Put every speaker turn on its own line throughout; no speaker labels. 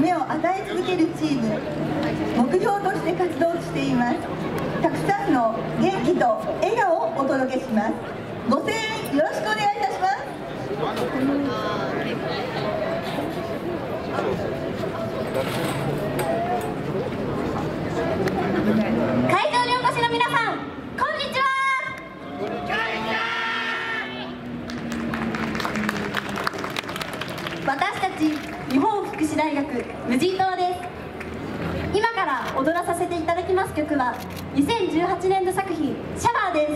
夢を与え続けるチーム目標として活動しています。たくさんの元気と笑顔をお届けします。ご声援よろしくお願いいたします。
会場にお越しの皆さんこんにちは。私たち日本福祉大学無人島です。今から踊らさせていただきます曲は2018年度作品「シャワー」です。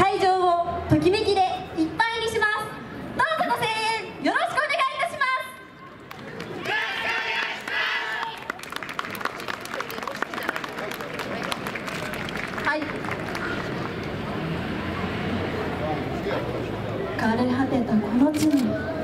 会場をときめきでいっぱいにします。どうぞご声援よろしくお願いいたします。はい。枯れ果てたこの地に